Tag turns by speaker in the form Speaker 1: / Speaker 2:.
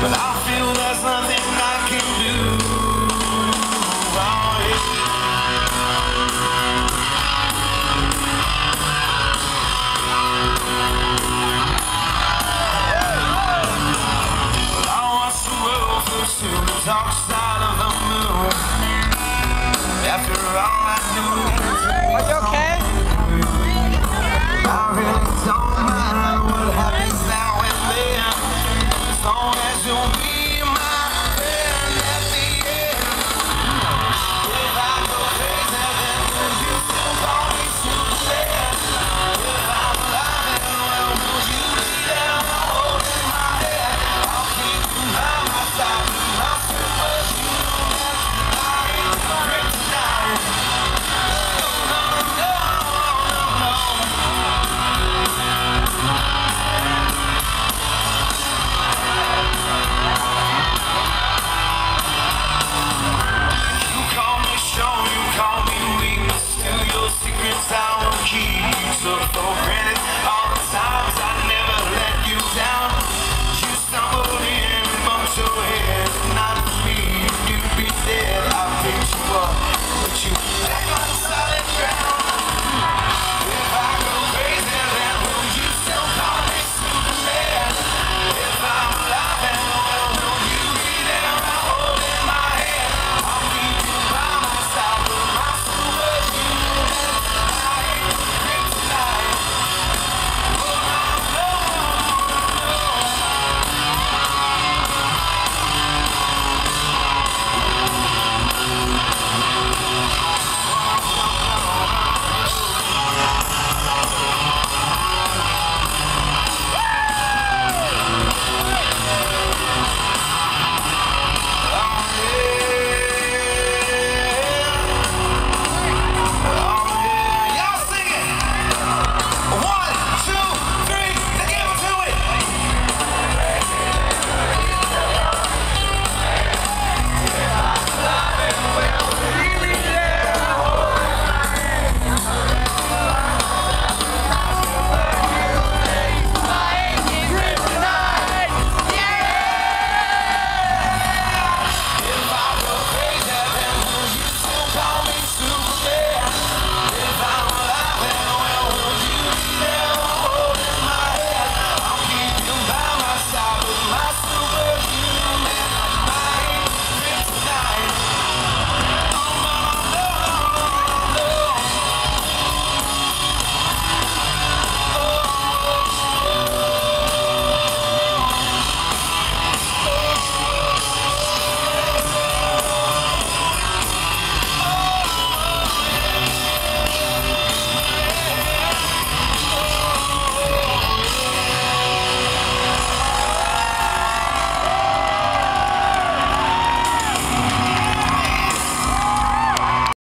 Speaker 1: But I the phone.